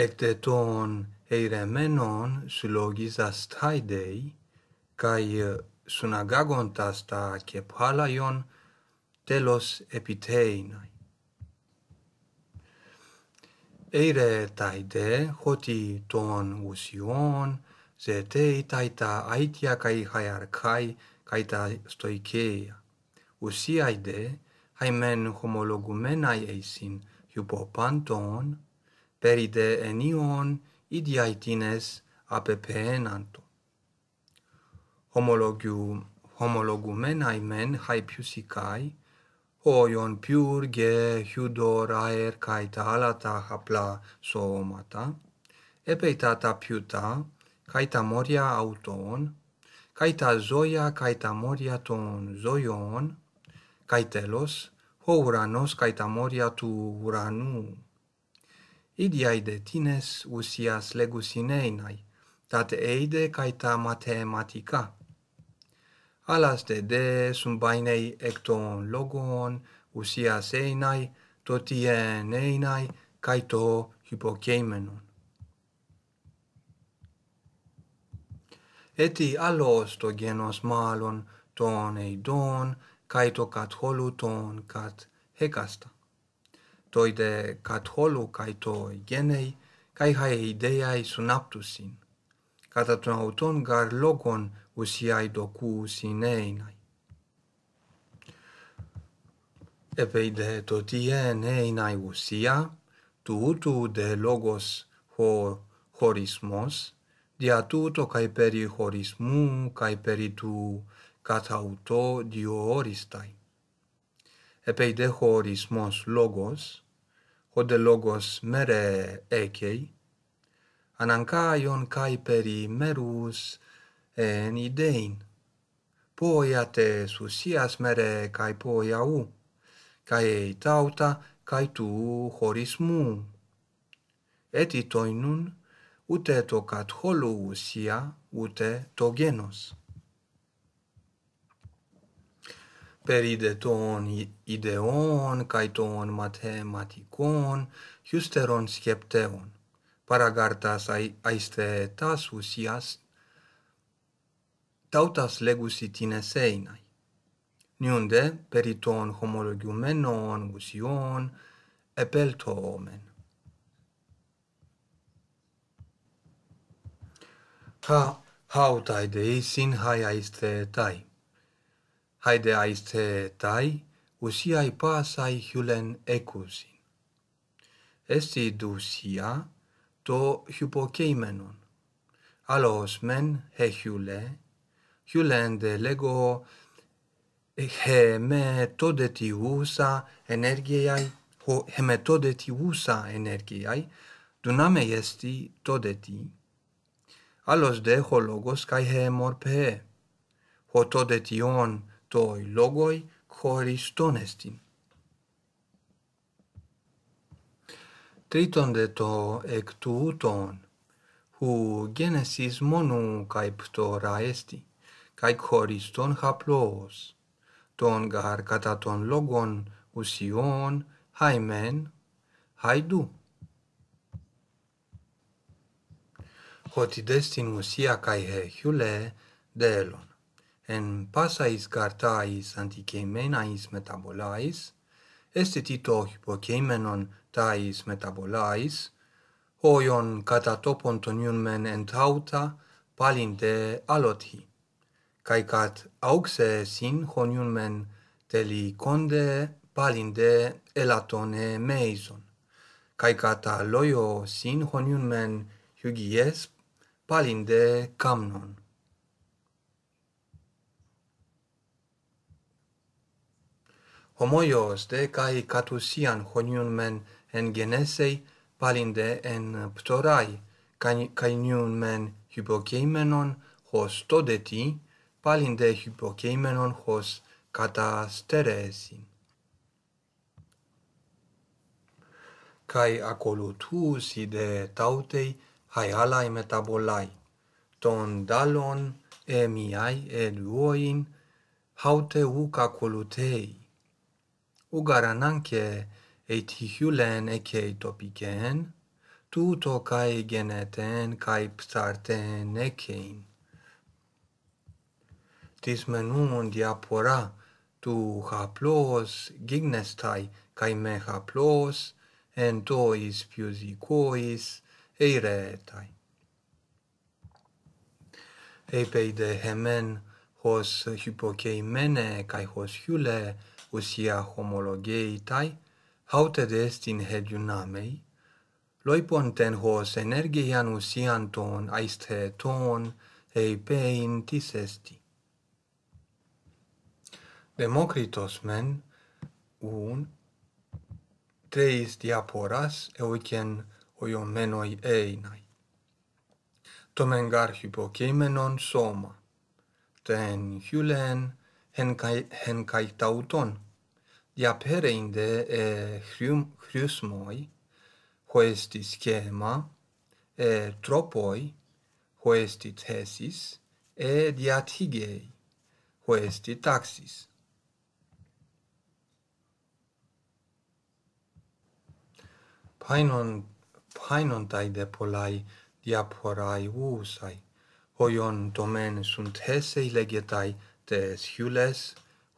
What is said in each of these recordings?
Εκτε τον εηρεμένον συλλογής αστάιδεϊ, καί συναγάγοντας τα κεφάλαιον τέλος επιτέειναι. Ευρε ταιδε, χωτι των ουσιών, ζετέι ταϊτα αίτια καί χαϊαρκαί καί τα στοικέα. Ουσίαιδε, χαϊμέν χομολογουμέναι εισιν, υποπάντων, peride enion idiaitines apepenanto. Homologium homologumenai men hai hoion oion piurge hudor aer kai talata hapla soomata, epeitata piuta, kai ta moria auton, kai ta zoia kai ta moria ton zoion, kai telos, ho uranos kai ta moria tu uranu idiaide tines usias legusineinai, tat eide caita mathematica. Alas de de sum bainei ecton logon usias einai, totien einai, caito hypokeimenon. Eti allos to genos malon ton eidon, caito cat holu ton cat hecasta toide kat holu kai to genei kai hai ideai sunaptusin kata ton auton gar logon usiai doku sineinai. Epeide to tien einai usia tu utu de logos ho horismos dia tuto kai peri horismu kai peri tu katauto dio oristai επέιδε χωρισμός λόγος, όντε λόγος μέρε έκει, αναγκάιον καί περί μέρους εν ιδέιν, ποια τες ουσίας μέρε καί ποια ου, καί τάουτα καί του χωρισμού. Έτι τοινούν ούτε το καθόλου ουσία, ούτε το γένος. peride ton ideon kai ton mathematikon hysteron skepteon. Paragartas ai aiste tasus ias tautas legus seinai. Niunde periton homologiumenon usion epelto omen ha hautai deis in hai aiste tai αιδεαϊσθεετάι, ουσίαι πάσαι χιουλεν έκουσιν. Εστι δουσία το χυποκείμενον. Αλλος μεν χεχιουλέ, χιουλέν δε λέγω χεμετοδετιούσα ενέργειαι, χεμετοδετιούσα ενέργειαι, δουνάμε εστι τοδετή, άλλος δε χολόγος καί χεμορπέ, χωτοδετιόν toi logoi χωριστών Τρίτον δε το εκ του ούτων, ου γένεσις μόνου καί πτώρα εστι, καί χωριστών χαπλώος, τον γαρ κατά των λόγων ουσιών, χαϊμέν, χαϊδού. Ότι δε στην ουσία καί χεχιούλε en pasais gartais anticheimenais metabolais, esti tito hypokeimenon tais metabolais, hoion catatopon toniun men entauta palinte alothi, cae cat auxe sin honiun men teli conde palinde elatone meison, cae cata loio sin honiun men hygies palinde camnon. homoios de kai katusian honiun men en genesei palinde en ptorai kai kai men hypokeimenon hos todeti palinde hypokeimenon hos katasteresin. Kai akolotusi de tautei hai alai metabolai ton dalon e miai e haute uca kakolutei ugarananke eitihyulen ekeitopiken, tuto kai geneten kai psarten ekein. Tismenun diapora tu haplos gignestai kai me haplos en entois piusikois eiretai. Epeide hemen hos hypokeimene kai hos hyule ουσία χομολογέηται, χαύτες εστιν χεδιουνάμεοι, loipon ten hos energian usianton aiste ton eipein tis esti. Demokritos men un treis diaporas eucen oiomenoi einai. Tomengar hypokeimenon soma, ten hulen, henkai henkai tauton diaperinde e hryum hrysmoi hoesti schema e tropoi hoesti thesis e diatigei hoesti taxis. Painon painon tai de polai diaporai usai hoion domen sunt hesei legetai tes Hiules,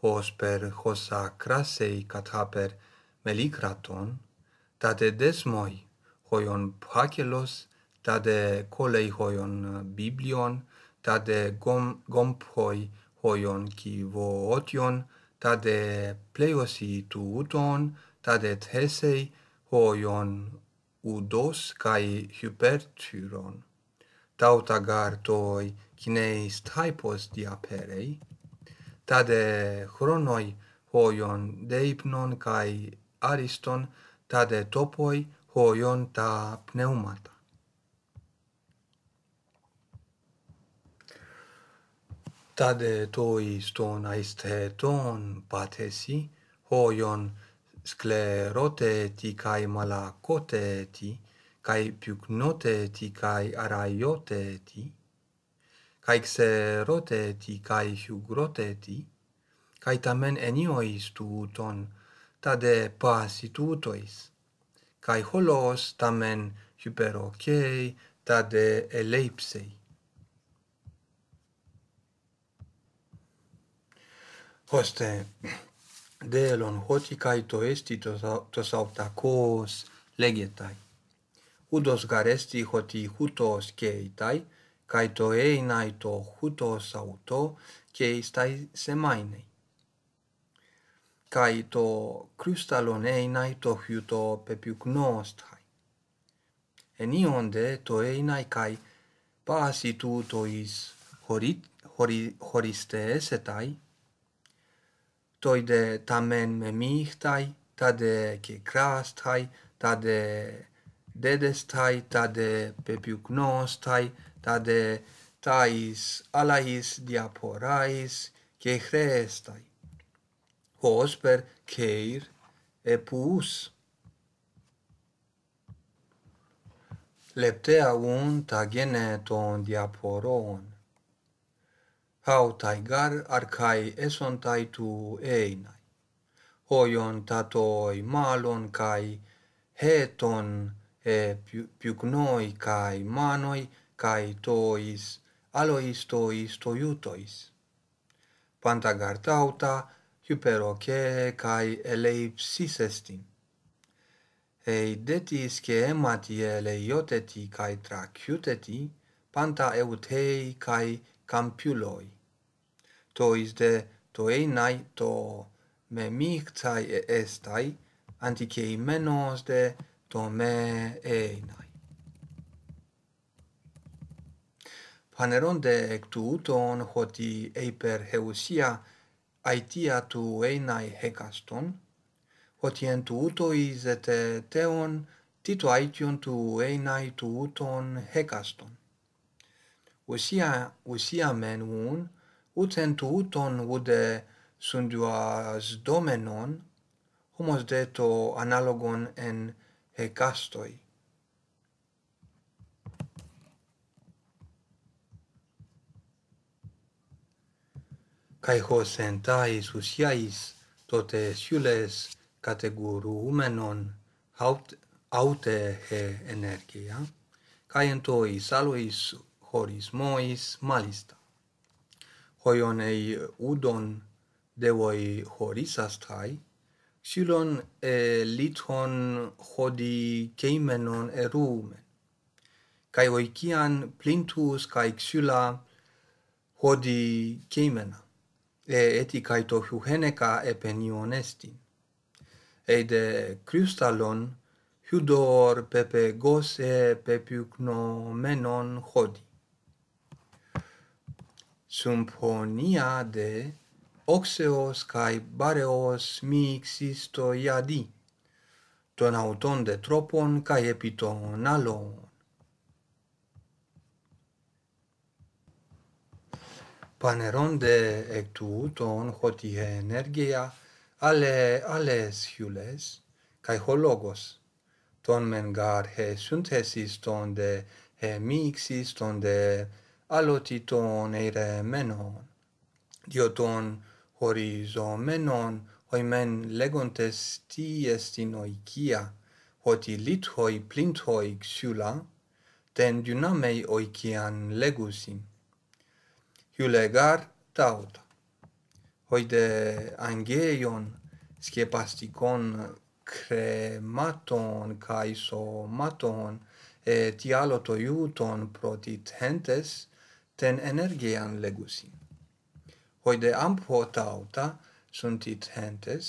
hos per hosa crasei cataper melikraton, ta de desmoi hoion pakelos, ta de kolei hoion biblion, ta de gom, gomphoi hoion ki vootion, ta de pleiosi tuuton, ta de thesei hoion udos kai hypertyron. Tauta gartoi kineis taipos diaperei, ta de Χronoj hoion deipnon kai ariston, ta de topoi hoion ta pneumata. Ta de toiston aisteton patesi, hoion scleroteti kai malakoteti, kai pyuknoteti kai araioteti, aixeroteti kai hyugroteti kai tamen eniois tuton tade pasitutois kai holos tamen hyperokei tade eleipsei Hoste, delon hoti kai to esti to sautacos legetai. Udos garesti hoti hutos keitai, kai to ei nai to huto sauto ke stai semaine. Kai to krystalon ei nai to huto pepiuknostai eni onde to ei nai kai pasi tu to is hori hori horiste esetai toi de tamen me michtai, ta de ke krastai, ta de dedestai, ta de pepiuknostai, tade tais alais diaporais ke chrestai. hos per cair e pus leptea un tageneton diaporon. Hau taigar arcai esontai tu einai. Hoion tatoi malon kai heton e pyknoi kai manoi kai tois alois tois toiutois. Pantagartauta hyperoche kai eleipsis estin. Ei detis ke emati eleioteti kai traciuteti panta eutei kai campuloi tois de toenai to memictai e estai anticheimenos de tome eina einai. Paneron de ectuuton hoti eiper heusia aitia tu einai hecaston, hoti entuutois et teon tito aition tu einai tuuton hecaston usia usia men un uten tu ude sunduas domenon homos deto analogon en hecastoi. kai hos entais usiais tote siules categoru humanon haut aute he energia. Kai entoi salois horis mois malista. Hoionei udon devoi horis astai xylon e lithon hodi keimenon erumen kai oikian plintus kai xyla hodi keimenon ethikai to huheneka epenionestin. Eide krystalon hudor pepe gose pepuknomenon hodi. Symphonia de Oxeos kai Bareos mixisto iadi. Ton auton de tropon kai epitonalon. paneronde ectu ton hotie energia ale ales hules kai hologos. Ton mengar he synthesis ton de he mixis ton de alotiton eire menon. Dioton horizomenon hoimen legontes ti estin oikia hoti lithoi plinthoi xula ten dynamei oikian legusin iulegar tauta. Hoide angeion skepastikon crematon kai somaton e tialo to iuton protit hentes ten energian legusi. Hoide ampo tauta sunt hentes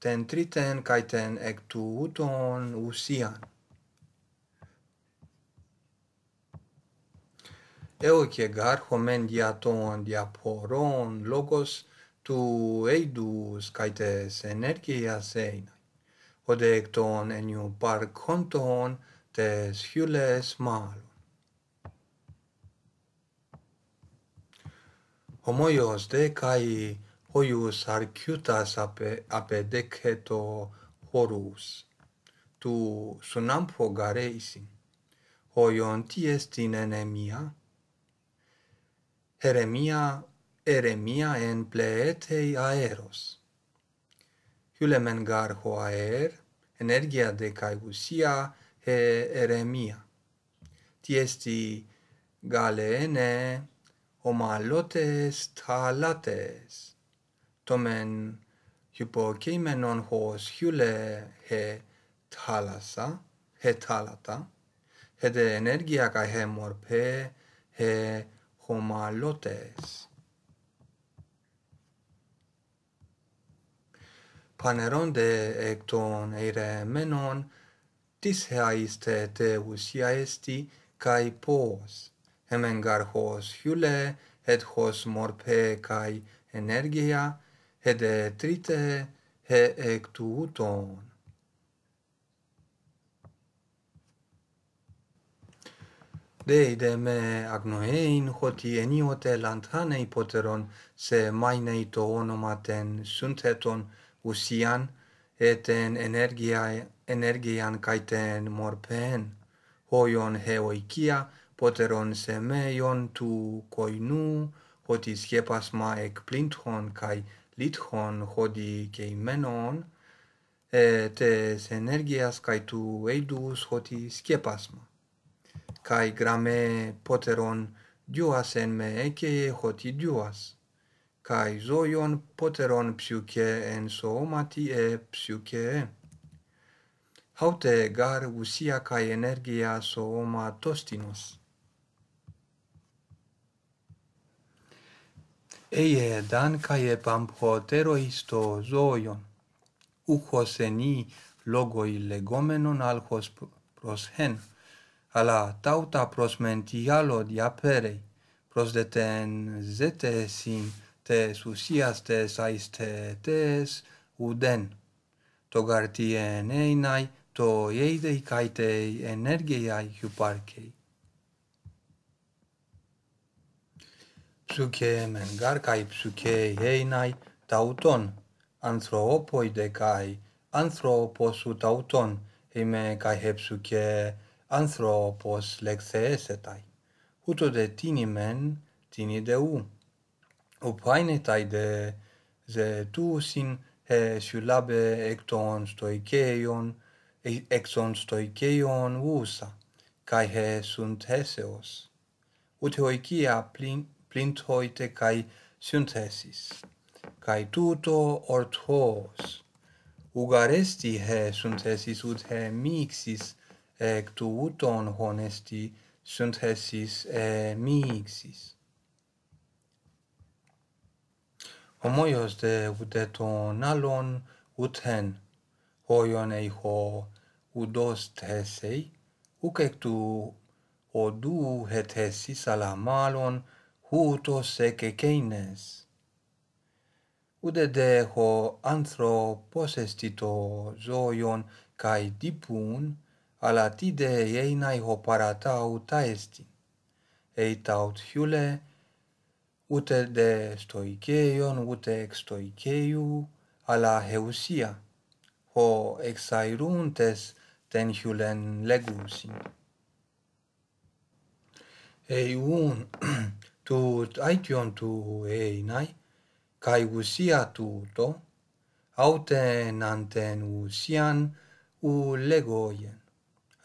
ten triten kai ten ectuuton usian. usian eo che homen diaton diaporon logos tu eidus kaites tes energia sein ode ecton eniu par konton tes hules mal homoios de kai hoius arcutas ape ape deketo horus. Tu sunampo gareisin hoion ties tin enemia Eremia, Eremia en pleetei aeros. Hulemengar ho aer, energia de caigusia he Eremia. Tiesti galene omalotes talates. Tomen hypokeimenon hos hyle he thalassa, he talata, he de energia kai he morpe, he homalotes. Paneronde ecton eire menon disheaiste teus iaisti cae pos, hemengar hos hiule, et hos morpe cae energia, et trite he ectuuton. Deide me agnoein hoti eniote lanthanei poteron se mainei to onomaten sunteton usian eten energiae energian kaiten morpen. Hoion heoikia poteron semeion tu koinu hoti skepasma ek plinthon kai lithon hodi keimenon et es energias kai tu eidus hoti skepasma kai grame poteron duas en me eke hoti duas. Kai zoion poteron psyche en somati e psyche haute gar usia kai energia soma tostinos. Eie dan kai pamphoteroisto zoion. Uchoseni logoi legomenon alhos proshen. αλλά tauta prosmentialo diapere, prosdeten zetesin te τε tes aistetes ουδεν Το γαρτιέν έιναι το έιδεϊ καίτε ενέργειαι χιουπάρκει. Ψουκέ μεν γάρκαί ψουκέ έιναι ταουτών, ανθρωπόιδε καί, ανθρωπόσου ταουτών, είμαι καί ψουκέ anthropos lexeesetai, uto de tini men, tini deu, upainetai de ze tuusin he syllabe ecton stoikeion, exon stoikeion usa, kai he sunt heseos. Ut hoikia plin, plint hoite kai synthesis, kai tuto ort hoos. Ugaresti he synthesis ut he mixis ec tu uton honesti sunt hesis e mixis. Omoios de udeton alon uten hoion eiho udos tesei, uc ec tu odu hetesis ala malon hutos ece keines. Ude de ho anthropos estito zoion kai dipun, alatide einai hoparatau taestin, eitaut hiule, ούτε δε στοικέιον ούτε εξτοικέιου, αλλά χεουσία, ο εξαϊρούντες τεν χιουλεν λεγούσιν. Eiun του aition του einai, cae usia tuto, auten anten usian u legoien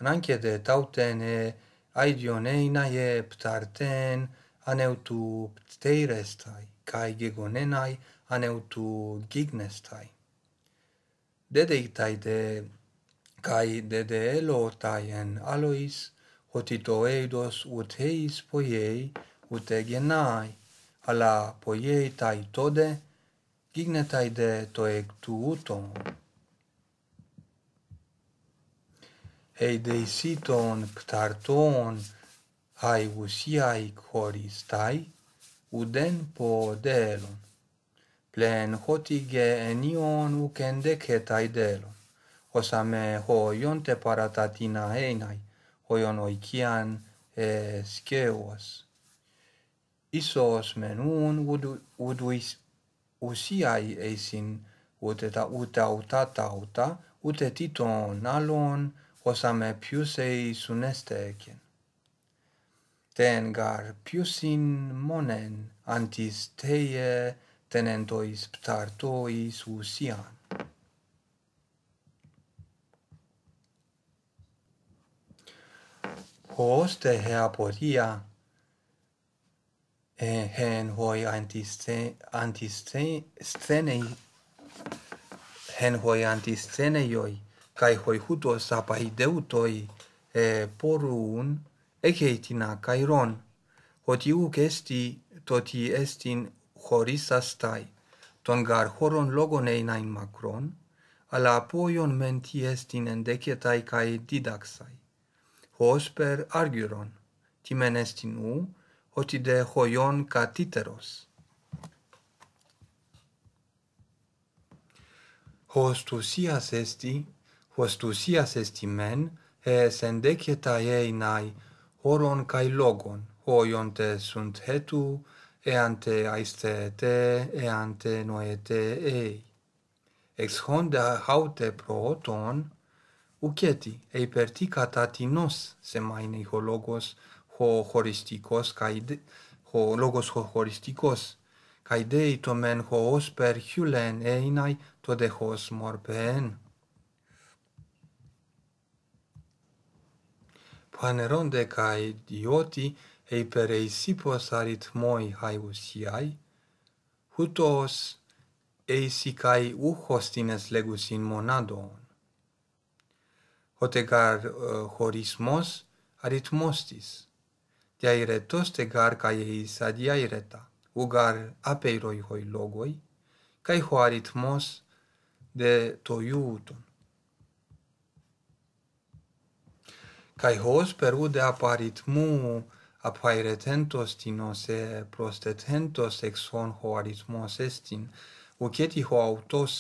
ananke de tautene aidionenae ptarten aneutu pteirestai, kai gegonenai aneutu gignestai. Dedeitai de kai dede elotai en alois, hotito eidos ut heis poiei ut egenai, ala poiei tai tode, gignetai de toectu utomum. ειδεησίτων πταρτών αιγουσιαί χωρισταί, ουδέν ποδέλων, πλέν χωτιγε ενίον ουκενδεκεταί δέλων, όσαμε χωιόντε παρατατίνα έναι, χωιόν οικίαν εσκέως. Ίσως μενούν ουδουις ουσιαί εσύν, ούτε τα ούτε αυτά τα ούτε τίτων άλλων, osame piusei suneste ecien. Ten gar piusin monen antis teie tenentois ptartois usian. Hoste hea poria, e hen hoi antis te, antis te, stenei hen hoi antis steneioi kai hoihutos apahideutoi e porun e keitina kairon hoti u kesti toti estin horisastai ton gar horon logon einain makron ala apoion menti estin endeketai kai didaxai hosper argyron timen estin u hoti de hoion katiteros hostusias tu esti Hostusias estimen, e sendecetae einai, horon cae logon, hoionte sunt hetu, eante aiste te, eante noete ei. Ex honda haute prooton, uceti, ei pertica tatinos semainei ho logos ho horistikos, cae de, ho logos ho horistikos, cae dei tomen ho osper hiulen einai hos morpeen. aneronde cae dioti eipereisipos aritmoi haiusiai, hutos eisi cae uchostines legus in monadon. Hotegar uh, horismos aritmostis, diai retos tegar cae eis adiai reta, ugar apeiroi hoi logoi, cae ho aritmos de toiuton. Kai hos perude aparitmu apairetentos tinos e prostetentos exon ho aritmos estin, uceti ho autos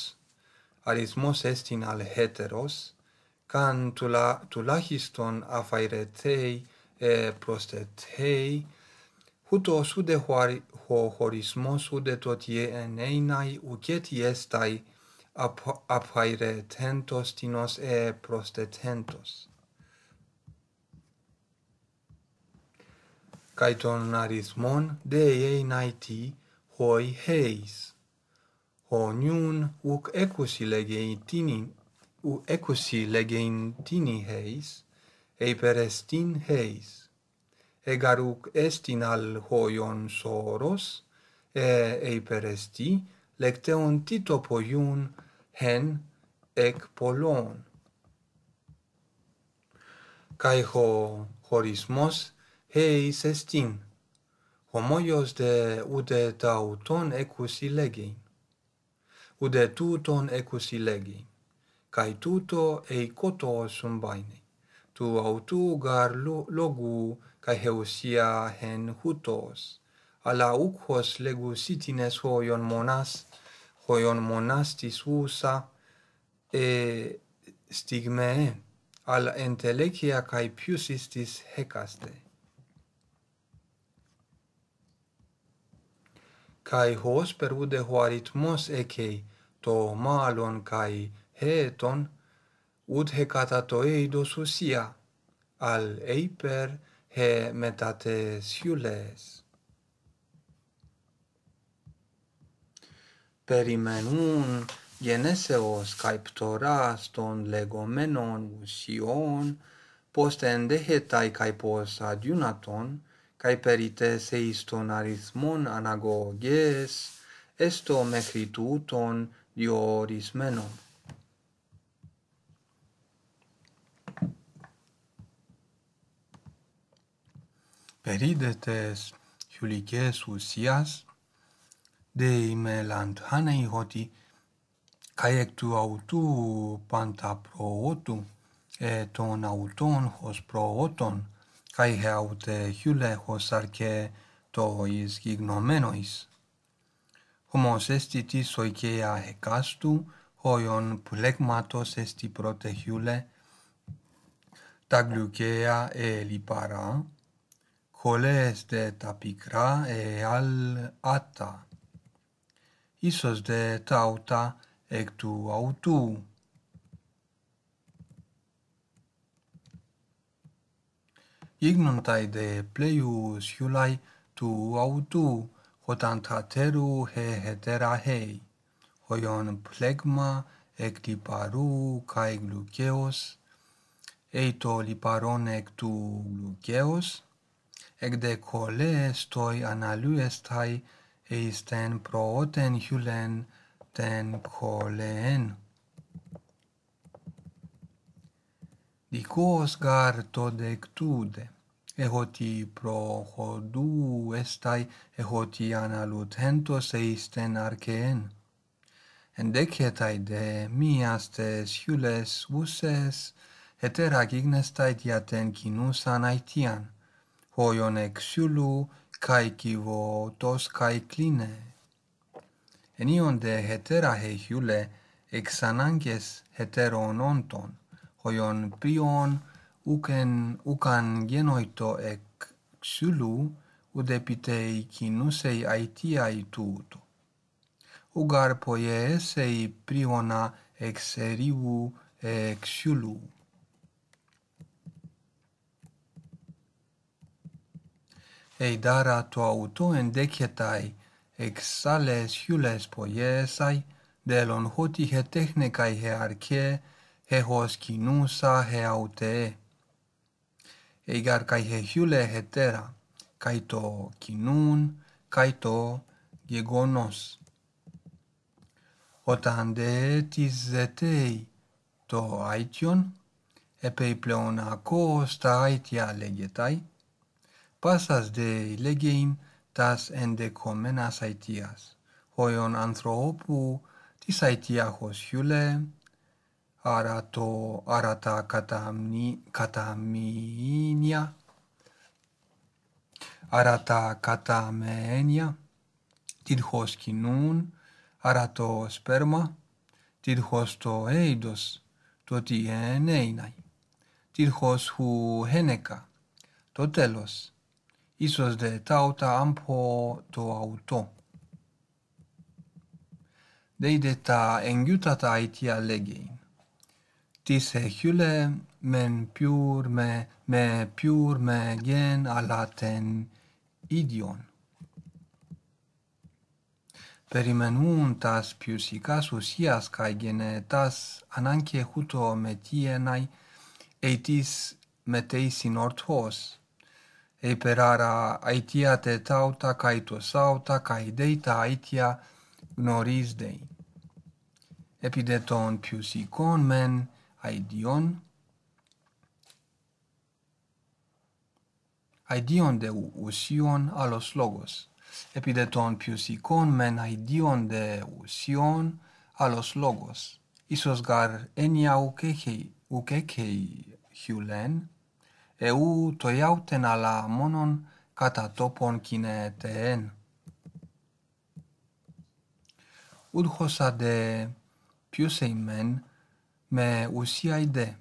aritmos estin al heteros, can tula, tulahiston afairetei e prostetei, huto sude hoari, ho horismos sude totie en einai uceti estai ap, apairetentos tinos e prostetentos. kai arismon de ei naiti hoi heis. Ho nun uc ecusi legein tini, u ecusi legein tini heis, e per estin heis. Egar estin al hoion soros, e ei per esti, lecteon tito hen ec polon heis estin, homoios de ude tauton ecusi legein, ude tuton ecusi legein, cae tuto eicoto sumbaine, tu autu gar lo, logu cae heusia hen hutos, ala ucos legu sitines hoion monas, hoion monastis usa, e stigme, al entelechia cae piusistis hecaste. kai hos per ude hoarit mos ecei, to malon kai heton ud hecata to eidos usia al eiper he metate siules perimenun geneseos kai ptoras ton legomenon usion post endehetai kai pos adiunaton kai perite seiston arismon anagoges esto mecrituton diorismenon peridetes Iulices usias dei melantanei hoti kai ectu autu panta pro otu et ton auton hos pro oton kai heaute hiulechos arche tois gignomenois. Homos esti tis oikea hecastu, hoion plegmatos esti prote hiule, e lipara, ε λιπαρά, χολές δε τα πικρά ε αλάτα. Ίσως δε τάουτα ignontai de pleius iulai tu autu hotant hateru he hetera hei. Hoion plegma ec liparu cae gluceos. Eito liparon ec tu gluceos. Ec de cole stoi analuestai eisten prooten hulen ten coleen. Dicoos garto dectude, ehoti pro hodu estai, ehoti analutentos eisten arceen. Endecetai de miastes hiules uses, hetera gignestai diaten cinusan aitian, hoion exiulu, cae civo tos cae cline. Enion de hetera he hiule, exananges heterononton, hoion prion uken ukan genoito ec xulu udepitei kinusei aitiai tuto. Ugar poiesei priona exeriu Ei Eidara to auto endecetai ex sales hiules poiesai delon hoti he technicai hierarchie he hoskinusa he aute. Eigar kai he hiule hetera kai to kinun kai to gegonos. Otande de to aition epei pleon acosta aitia legetai. Pasas de legein tas ende endecomenas aitias. Hoion anthropu tis aitia hos hiule arato arata katamni kataminia arata katamenia tidhos kinun arato sperma. Tidhos to eidos. Toti eneinai tidhos hu heneka. To telos isos de tauta ampo to auto. Deideta engiutata aitia legein. Disehyle men pur me piurme gen alaten idion. Περιμένουνtas piusikas ias kai genetas ananke huto metienai eitis meteisin orthos eiperara aitia te tauta kai to sauta kai deita aitia gnoris dei epideton piusikon men aidion aidion de usion alos logos. Epideton pius ikon men aidion de usion alos logos. Isos gar enia ukekei ukekei hulen eu toiauten ala monon κατά τόπον κινέτεεν. Ούτχος αντε ποιους εημέν με ουσία ιδέ.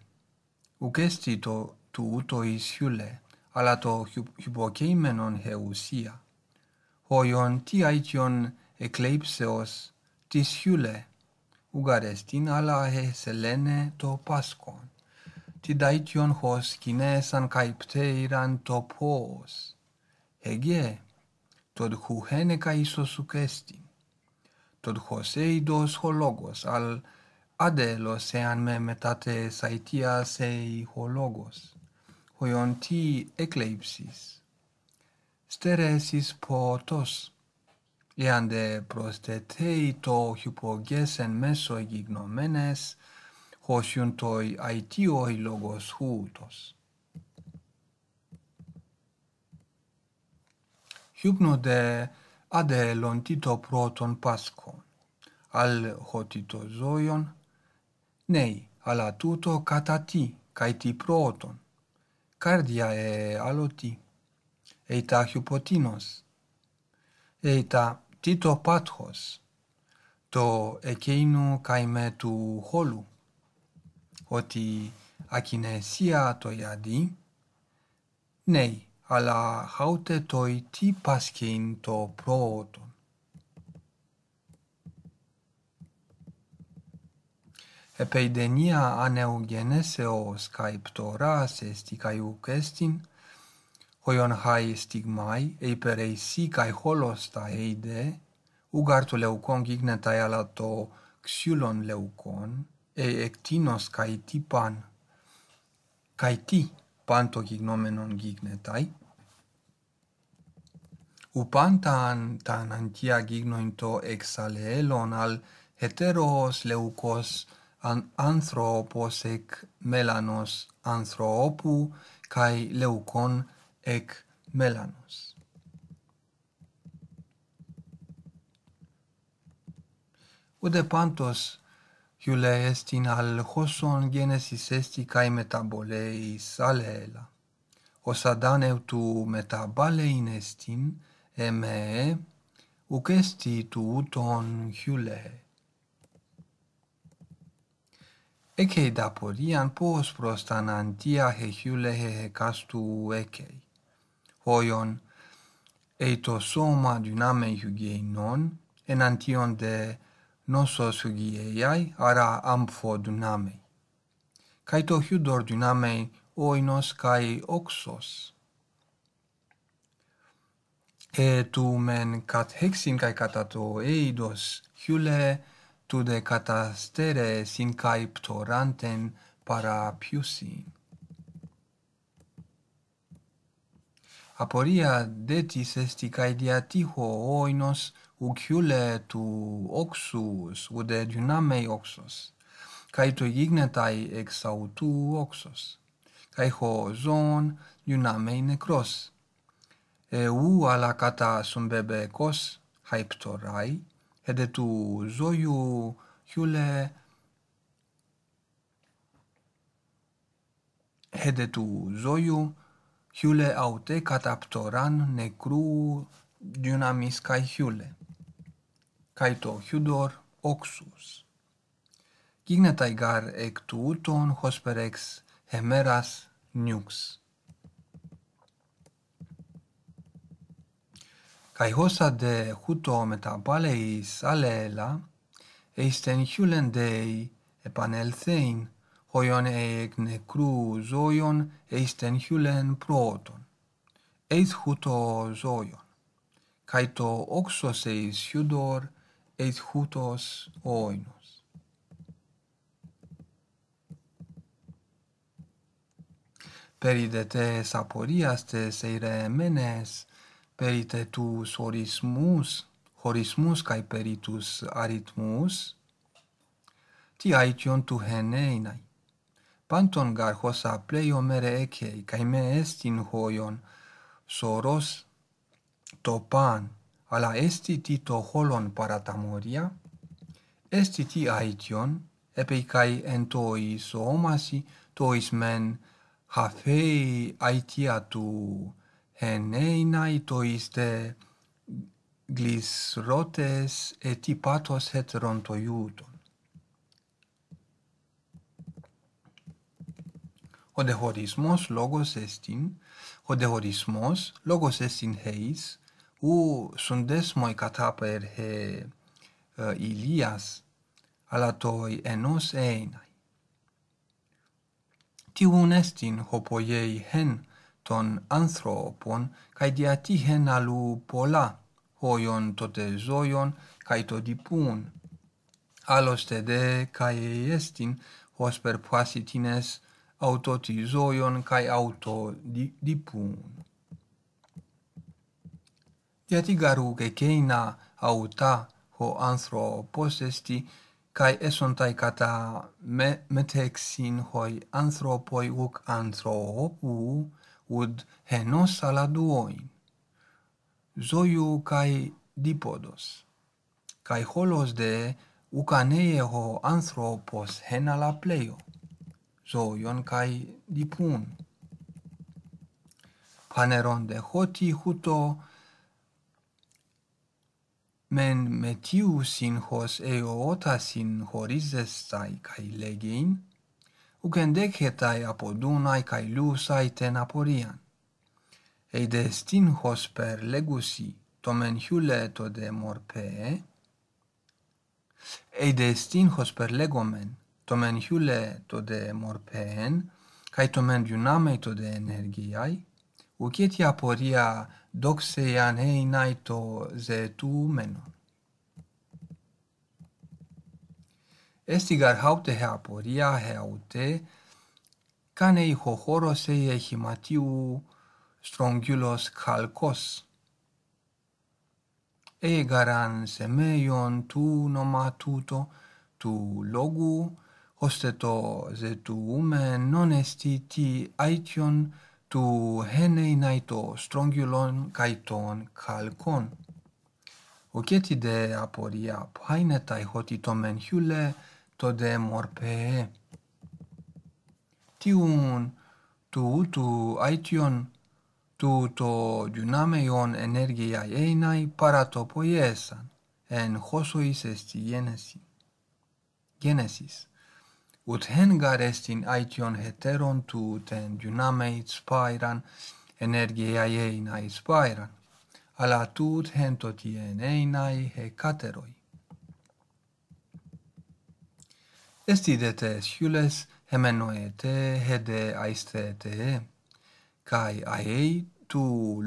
Ουκέστη το του ούτο ισιούλε, αλλά το χυποκείμενον χε ουσία. Οιον τι αίτιον εκλείψεως της χιούλε, ουγαρεστήν αλλά εσελένε το Πάσκον. Τι αίτιον χως κινέσαν καϊπτέιραν το πώς. Εγέ, τod χουχένε καίσος ουκέστην. Τod χωσέιδος χολόγος, αλ sukestin. Tod hos adelos ean me metate saitia sei hologos. Hoion ti ecleipsis. Steresis potos. Ean de prostetei to hypogesen meso egignomenes, hosiuntoi aitioi logos hutos. Hypno de ade lontito proton pascon, al hotito zoion, nei ala tuto kata ti proton cardia e aloti eita hypotinos. Eita tito pathos. To ekeinu kai me tu holu. Oti akinesia to yadi nei ala haute toi ti paskin to to. Epeidenia aneugeneseos kai ptoras esti kai ucestin, hoion hai stigmai, eiperei kai holosta eide, ugartu leucon gignetai ala xylon leucon, e ectinos kai tipan kai ti panto gignomenon gignetai upantan tan antia gignointo exaleelon al heteros leukos an anthropos ec melanos anthropu kai leukon ec melanos ude pantos Iule estin al hoson genesis esti kai salela. Os Osadan eutu metabalein estin, eme, uc esti tu ton Iule. Echei daporian pos prostan antia hechule hehecastu echei. Hoion, eito soma dynamei hygeinon, en antion de nosos hygeiai ara ampho dynamei. Kai to hydor dynamei oinos kai oxos. E tu men kat hexin kai katato eidos hyule tu de catastere sincae ptoranten parapiusi. Aporia detis esti caediatiho oinos uciule tu oxus ude dynamei oxos, cae tu ignetai ex autu oxos, cae ho zon dynamei necros. Eu ala cata sumbebe cos haiptorai, ed tu zoiu hiule ed tu zoiu hiule aute cataptoran necru dynamis kai hiule kai to hiudor oxus Gignetai gar ectu uton hosperex hemeras nyuks. Kai hosa de huto metapaleis alela, eisten hulen dei epanelthein, hoion eec ne cru zoion eisten hulen proton. Eith huto zoion. Kai to oxos eis hudor, eith hutos oinos. Περιδετές απορίας τες εηρεμένες peritetus horismus, horismus kai peritus aritmus, ti aition tu heneinai. Panton garhos pleio mere ekei, kai me estin hoion, soros topan, ala esti ti to holon paratamoria, esti ti aition, epei kai entoi somasi, tois men hafei aitia tu heneinai tois de glis rotes et patos heteron to. Ode horismos logos estin, ode horismos logos estin heis, u sunt desmoi cataper he uh, Ilias ala toi enos einai. hen τον ανθρώπων καί διατύχεν αλλού πολλά, όιον τότε ζώιον καί το διπούν. Άλλωστε δε καί εστιν, ως περπάσιτινες αυτο τη ζώιον καί αυτο διπούν. Γιατί γαρού και κέινα αυτά ο άνθρωπος εστι, kai esontai kata me metexin hoi anthropoi uk anthropu ud henos aladuoin, zoiu kai dipodos, kai holos de ukaneieho anthropos hen alapleio, zoion kai dipun. Paneron de hoti huto men metius in hos eotasin horizestai kai legein, u ken deketai apodunai kai lusai ten aporian e destin hosper legusi tomen huleto de morpe ei destin hosper legomen tomen huleto de morpen kai tomen duname to de energiai? U keti aporia doxeian hei naito Esti gar haute he aporia he aute, canei hohoros ei echimatiu strongulos calcos. Ei garan semeion tu noma tuto, tu logu, hosteto ze tu ume non esti ti aition tu henei naito strongulon kaiton kalkon. Ocheti de aporia painetai hoti aporia painetai hoti tomen hule to de morpe. Tiun tu tu aition tu to dynameion energia einai para en hosois esti genesis. Genesis ut hengar estin aition heteron tu ten dynameit spairan energia eina spairan ala tut hento tien einai Esti de te eschules hemenoete hede aistete kai aei tu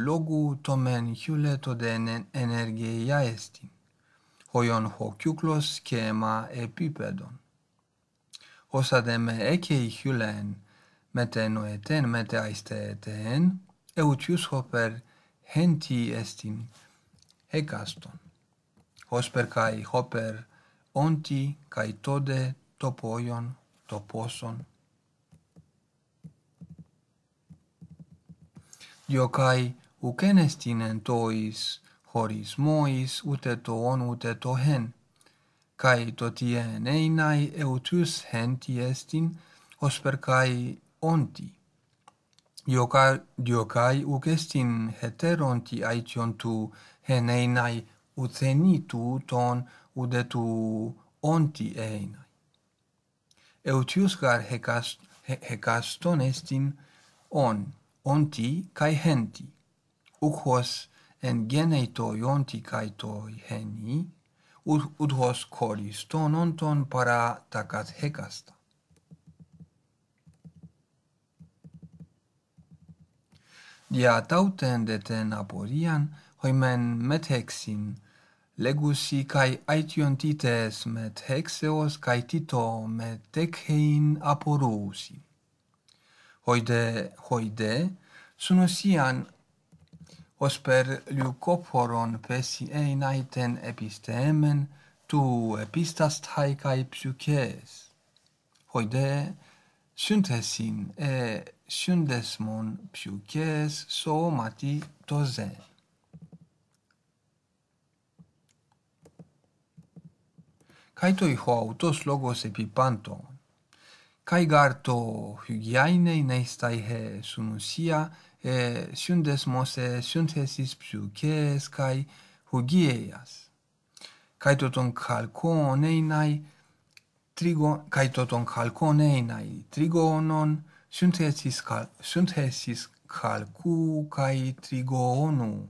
logu tomen huleto den energeia estin hoion ho kyuklos kema epipedon. Osade me ekei hylen metenoeten mete aisteeten, eutius hoper henti estin hekaston. Hosper kai hoper onti kai tode topoion, toposon. Yokai ukenestinen tois horismois utetoon utetohen, kai totien einai eutus henti estin osperkai onti. Yokai, diokai ukestin heteronti aition tu heneinai utenitu ton udetu onti einai. Eutiuscar hecast, he, hecastonestin on, onti cae henti. Uc hos en genetoi onti cae toi heni, ut, ut hos coris ton onton para tacat hecasta. Dia tauten deten aporian, hoimen metexin Legusi kai Aitiontites met Hexeos kai Tito met Tekhein aporousi. Hoide, hoide, sunosian osper leucoporon pesi einaiten epistemen tu epistas tai kai psyches. Hoide, synthesin e syndesmon psyches somati tozen. Kai toi ho autos logos epipanto. Kai garto hygiainei neistai he sunusia e syndes mose synthesis psyches kai hygieias. Kai toton kalkon einai trigo kai toton kalkon einai trigonon synthesis kal synthesis kalku kai trigonu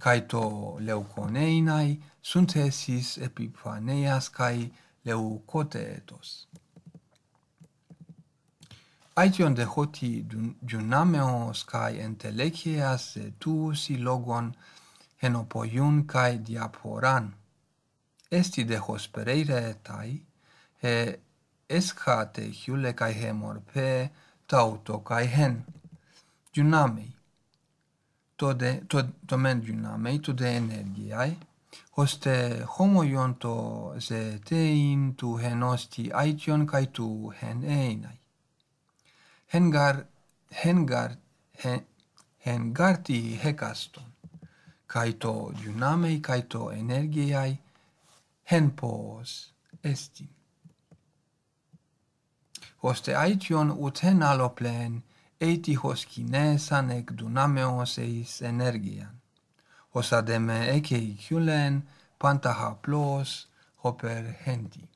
kai to leukoneinai synthesis epiphaneas kai leukotetos. Aition de hoti dynameos kai entelechias tu silogon henopoiun kai diaporan. Esti de hospereire tai he eschate hiule kai hemorpe tauto kai hen. Dynamei de το, το μέντιουνα με το de ενέργειαe, ώστε χωμοιον το ze του χενώστη αίτιον καί του χεν έιναι. Χενγαρ, χενγαρ, χενγάρτι χεκάστον, καί το kaito καί το ενέργειαe χεν πως εστιν. Ώστε αίτιον ουθεν άλλο πλέν aloplen eiti hos kinesan ek dynameos eis energian. Hos ademe ekei kulen panta haplos hoper hendi